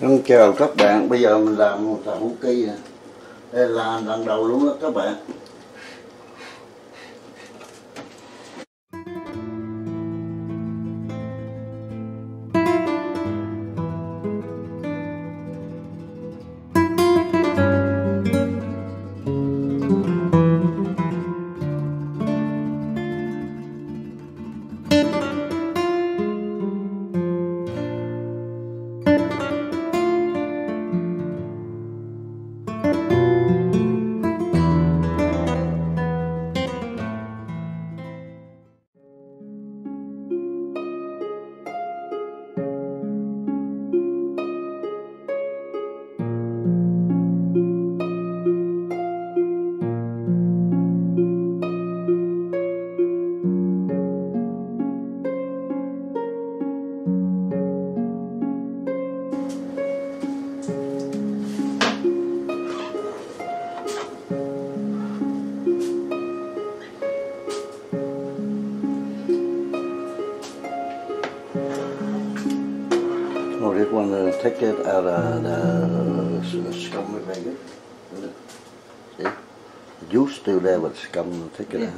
Xin chào các bạn, bây giờ mình làm một tàu hũ kỳ nè. Đây là lần đầu luôn đó các bạn. Get. See? The juice still there, but scum, take it out.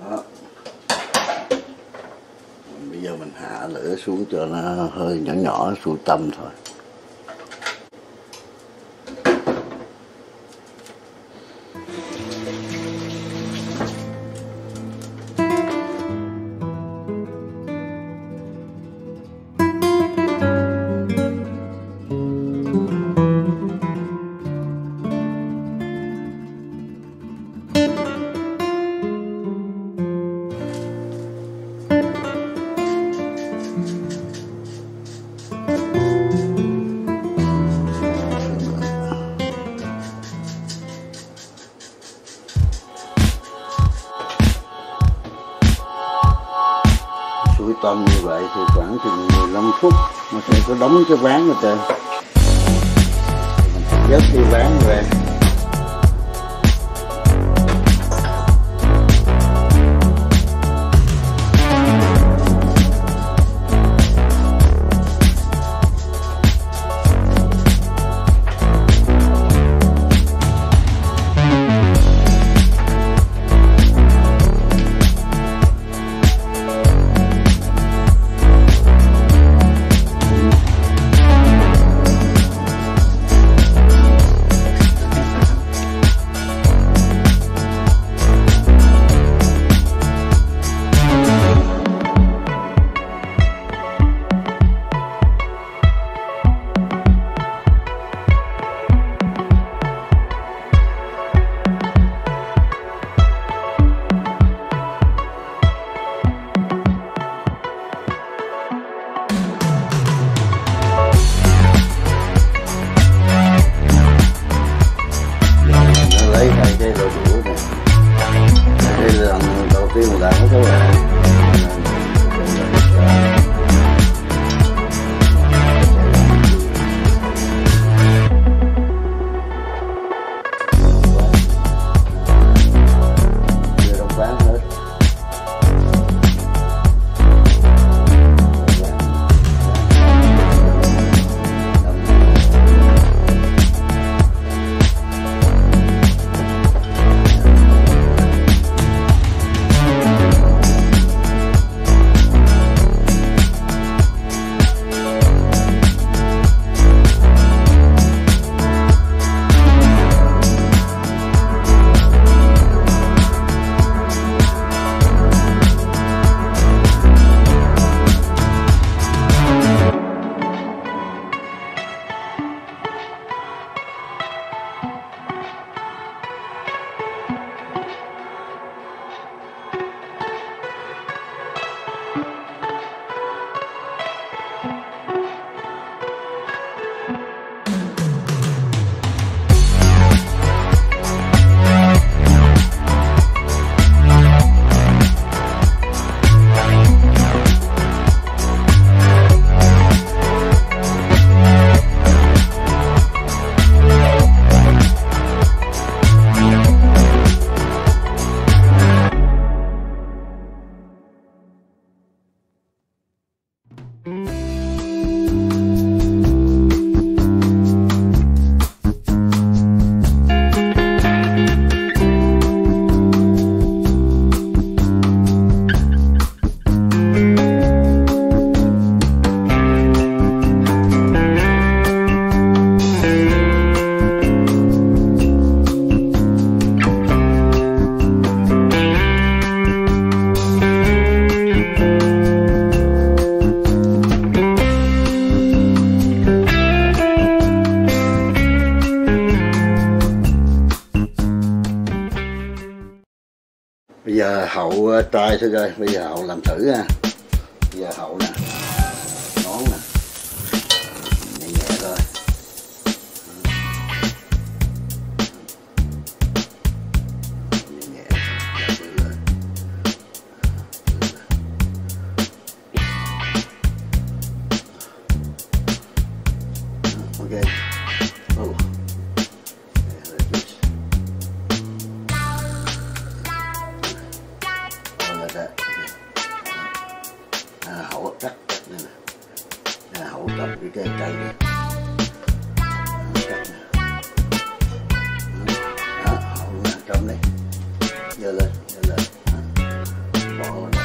Đó. Bây giờ mình hạ lửa xuống cho nó hơi nhỏ nhỏ xuống tâm thôi. Suối tâm như vậy thì khoảng chừng 15 phút nó sẽ có đóng cái ván ở trên. Mình sẽ vớt cái ván về 飞过来他飞过 hậu ờ, trai, thôi coi bây giờ hậu làm thử ha bây giờ hậu nè nón nè nhẹ nhẹ thôi nhẹ nhẹ Dạ. Okay. Oh. Hậu nè, giờ lên, giờ lên. Bỏ vào đây.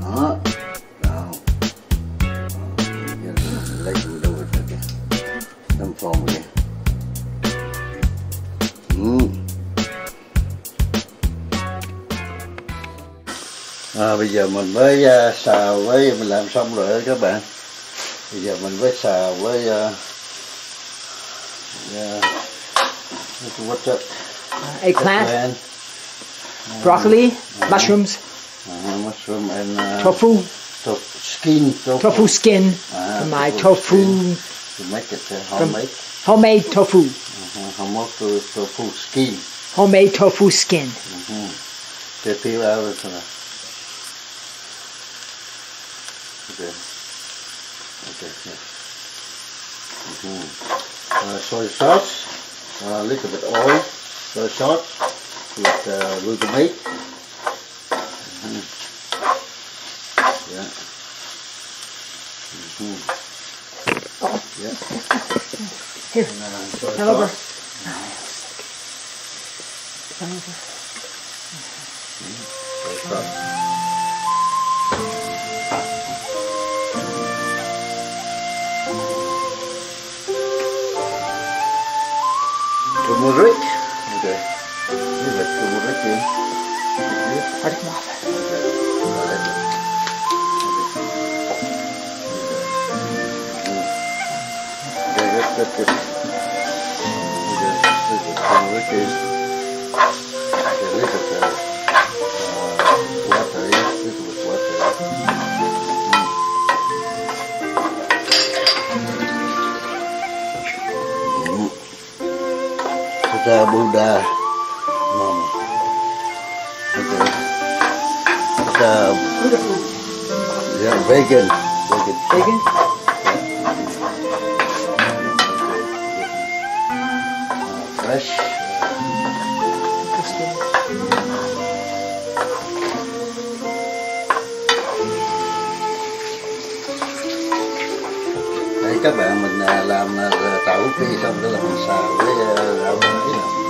Đó. Rồi. Giờ lấy từ đâu ra kìa. Đâm phồng kìa. Ừ. À, bây giờ mình mới uh, xào với mình làm xong rồi đó các bạn bây giờ mình mới xào với uh, uh, what's up. Uh, eggplant, Eggplant, broccoli, mushrooms, uh, mushroom and uh, tofu, to- skin tofu, tofu skin from my tofu tofu, make it uh, homemade. homemade tofu, Uh-huh. Homemade to, tofu skin. homemade tofu skin. Mm-hmm. They peel out of the Okay. Okay, yeah. Mm-hmm. Uh, soy sauce, a little bit oil, soy sauce with uh, glutamate. Mhm. Yeah. Mm-hmm. Yeah. Here, And, uh, soy come over. Come over. Soy sauce. Kıvırık. Bu da. Bu da kıvırık değil. Hadi muhafaza. Kita Buddha. No. Okay. Kita Beautiful. yeah, vegan. Vegan. Uh, fresh. Đấy các bạn mình à, làm 我可以上 isang dalawang.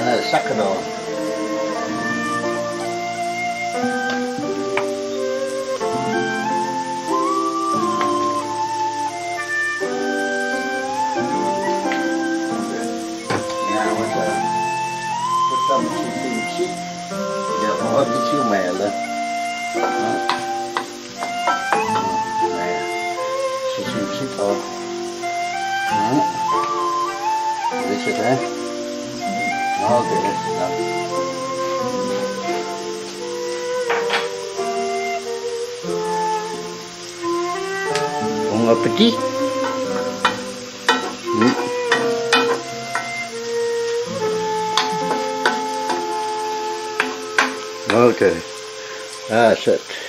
China Sacador. Chiumela. um chị de thôi. Đấy. Đấy chị thế. Bom apetite! Okay, that's it.